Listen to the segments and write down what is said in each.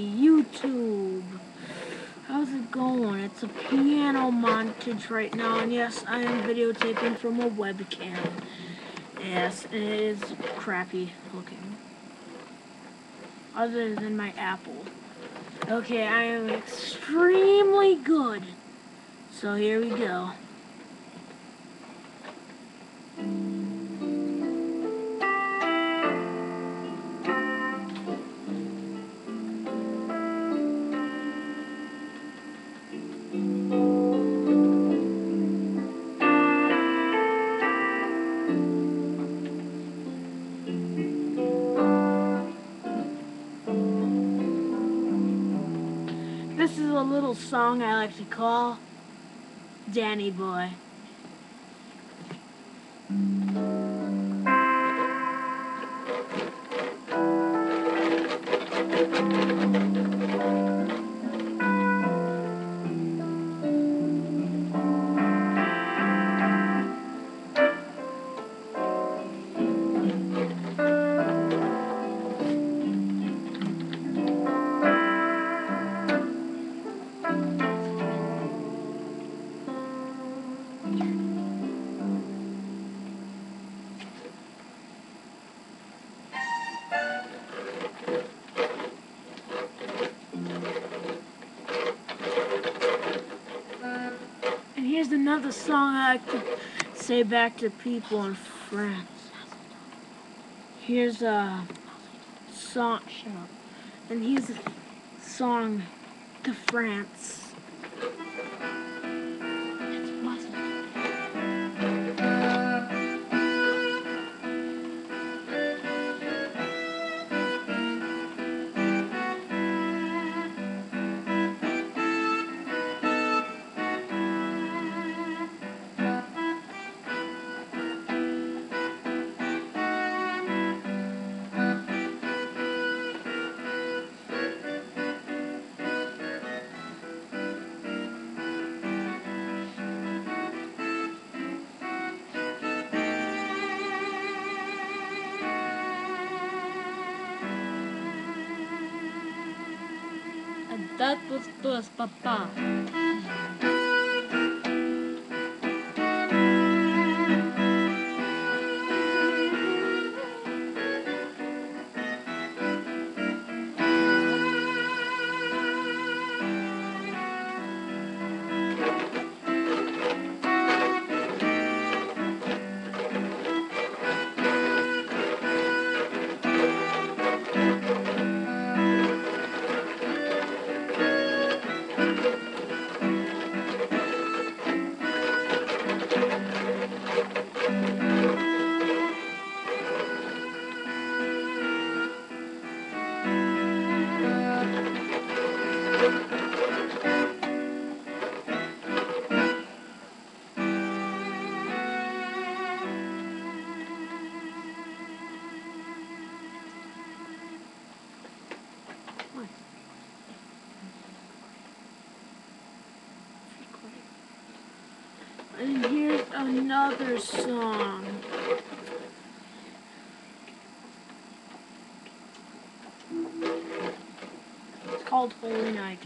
YouTube. How's it going? It's a piano montage right now, and yes, I am videotaping from a webcam. Yes, it is crappy looking. Other than my Apple. Okay, I am extremely good. So here we go. This is a little song I like to call Danny Boy. And here's another song I to say back to people in France. Here's a song, and here's a song to France. That was Buzz Papa. And here's another song. It's called Holy Night.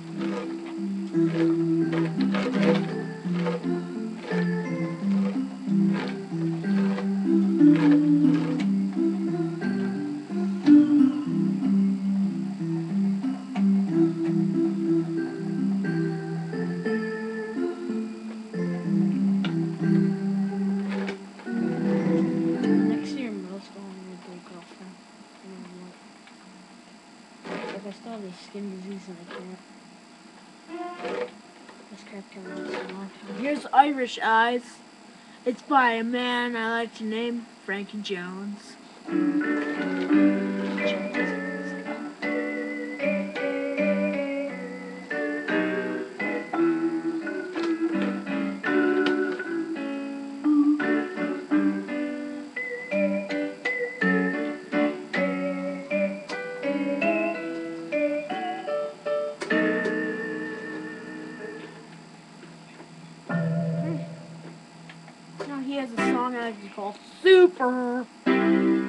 Skin disease and I can't. This character lives a long time. Here's Irish Eyes. It's by a man I like to name Frankie Jones. Has a song I like to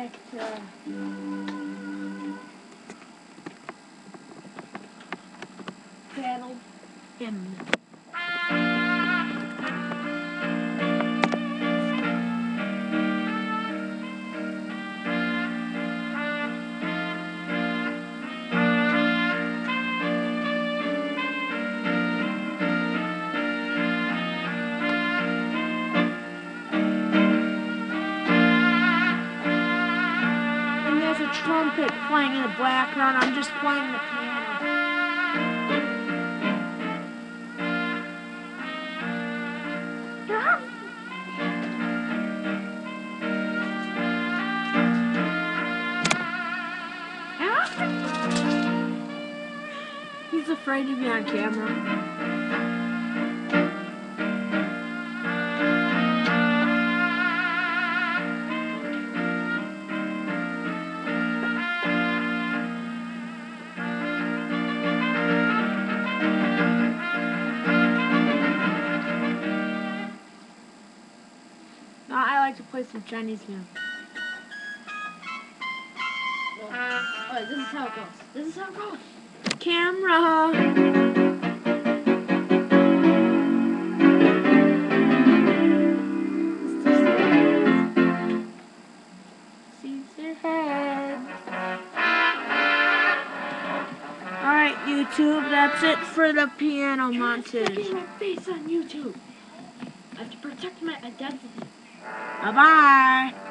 Alter. M. Super. background. I'm just playing the piano. He's afraid to be on camera. I to Chinese music. Uh, Alright, oh, this is how it goes. This is how it goes. Camera. Sees your head. Alright, YouTube, that's it for the piano montage. my face on YouTube. I have to protect my identity. Bye bye.